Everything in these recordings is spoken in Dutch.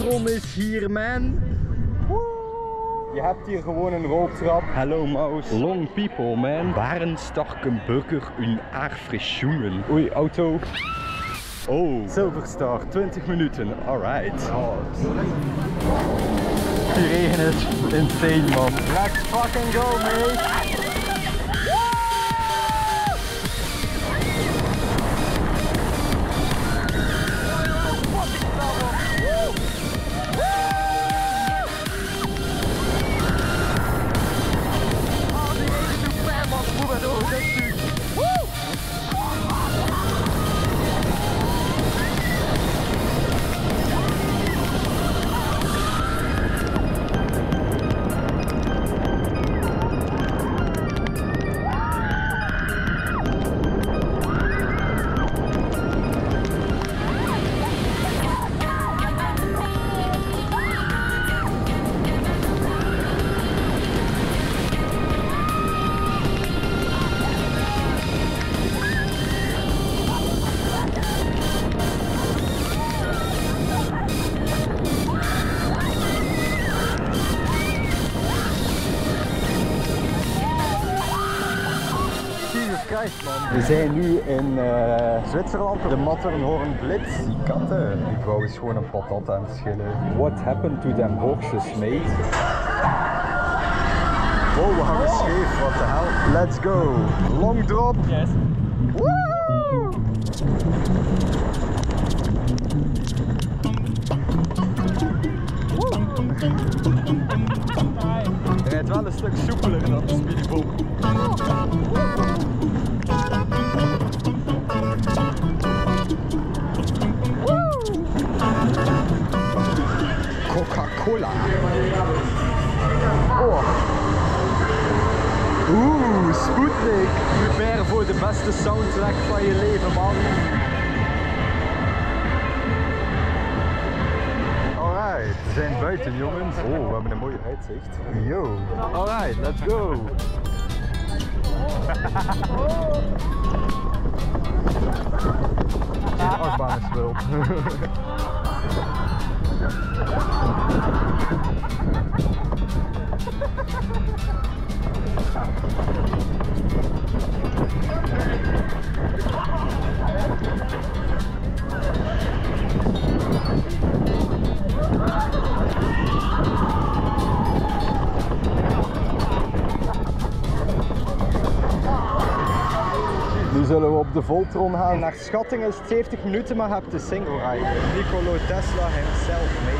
Die Voltron is hier, man. Je hebt hier gewoon een roltrap. Hello Maus. Long people, man. Waren starke burger een Erfrischungen. Oei, auto. Oh, Silverstar, 20 minuten. Alright. Die regen is insane man. Let's fucking go mate. Man. We zijn nu in uh, Zwitserland, de Matterhorn Blitz. Die katten, die vrouw is gewoon een patat aan het schillen. What happened to them boxes, mate? Wow, we hangen scheef, what the hell. Let's go. Long drop. Yes. Woo! Hij rijdt wel een stuk soepeler dan de speedboot. Oh. Oeh, Sputnik. Prepare voor de beste soundtrack van je leven, man. Alright, we zijn buiten, jongens. Oh, we hebben een mooi uitzicht. Yo. Alright, let's go. Geen achtbaan is wel. Ha ha ha ha! Nu zullen we op de Voltron gaan. Naar schatting is het 70 minuten, maar je hebt de single ride. Nicolo Tesla himself mee.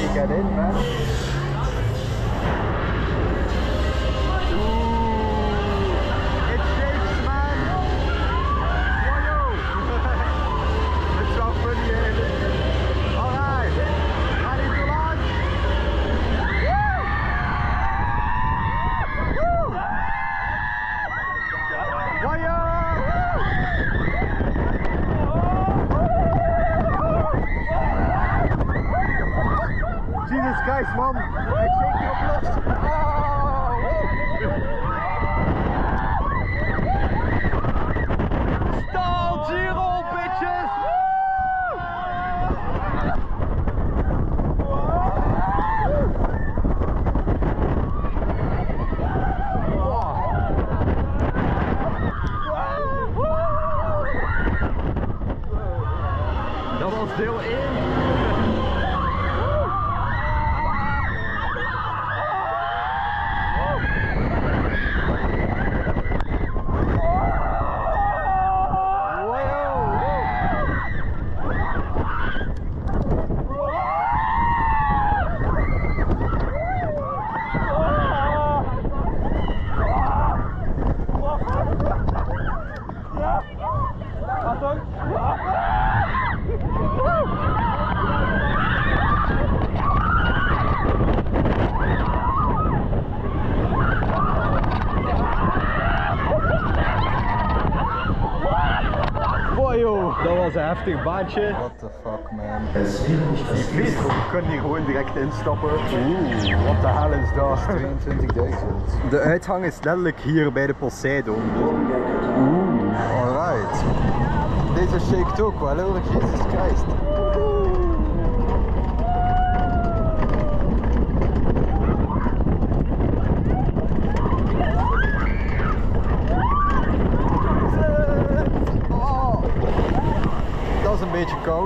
You get in, man. Jesus Christ, man. Hij shake erop los. Oh. Dat was een heftig baantje. What the fuck, man. Die vliegtuig, we kunnen hier gewoon direct instappen. Oeh, what the hell is dat? 22.000. De uitgang is letterlijk hier bij de Poseidon. Oeh, alright. Deze shake ook wel hoor, Jesus Christ.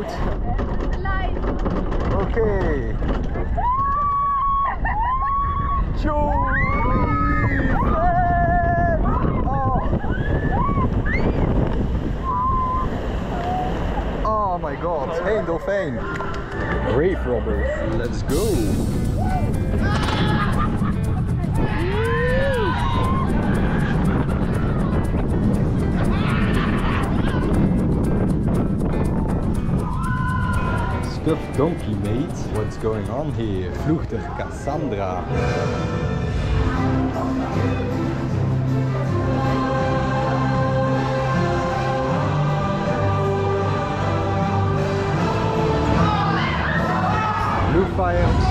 boat. Okay. oh. oh my god, hey Dolphin! Brave Robert, let's go! Donkey mate. What's going on here? Vloegter Cassandra. Blue fire.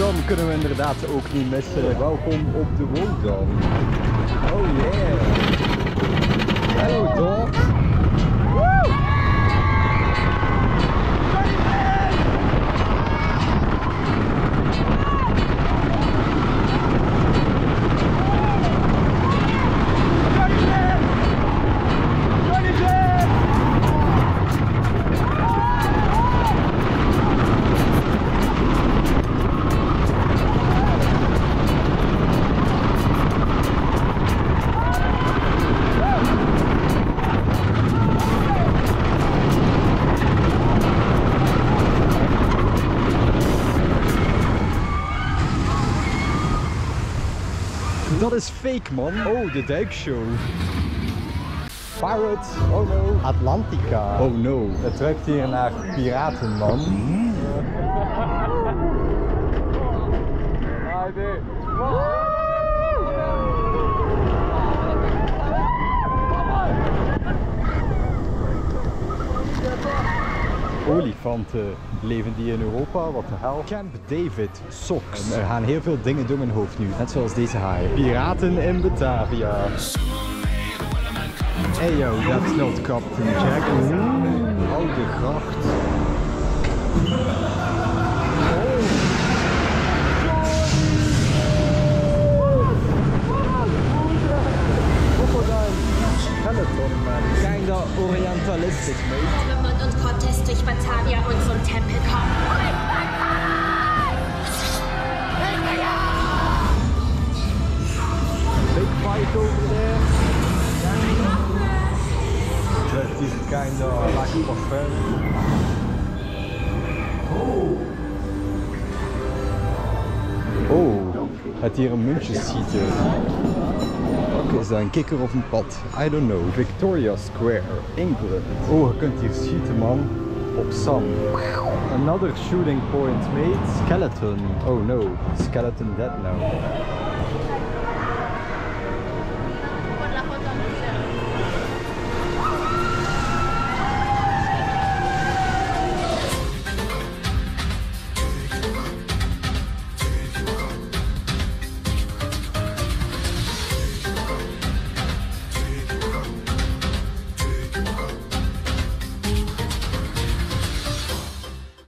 Woerdam kunnen we inderdaad ook niet missen. Welkom op de Woldam. Oh yeah. Hello dog. Is fake man. Oh, de duikshow. Pirate, oh no. Atlantica. Oh no. Het ruikt hier naar piraten man. Olifanten leven die in Europa? Wat de hel? Camp David socks. Er gaan heel veel dingen door mijn hoofd nu, net zoals deze haai. Piraten in Batavia. Hey yo, that's not Captain Jack. Oude gracht. Fight over is kind of like parfum. Oh, het hier een muntjesgieten. Is dat een kikker of een pad? I don't know. Victoria Square, England. Oh, je kunt hier schieten man. Op zand. Another shooting point mate. Skeleton. Oh no, skeleton dead now.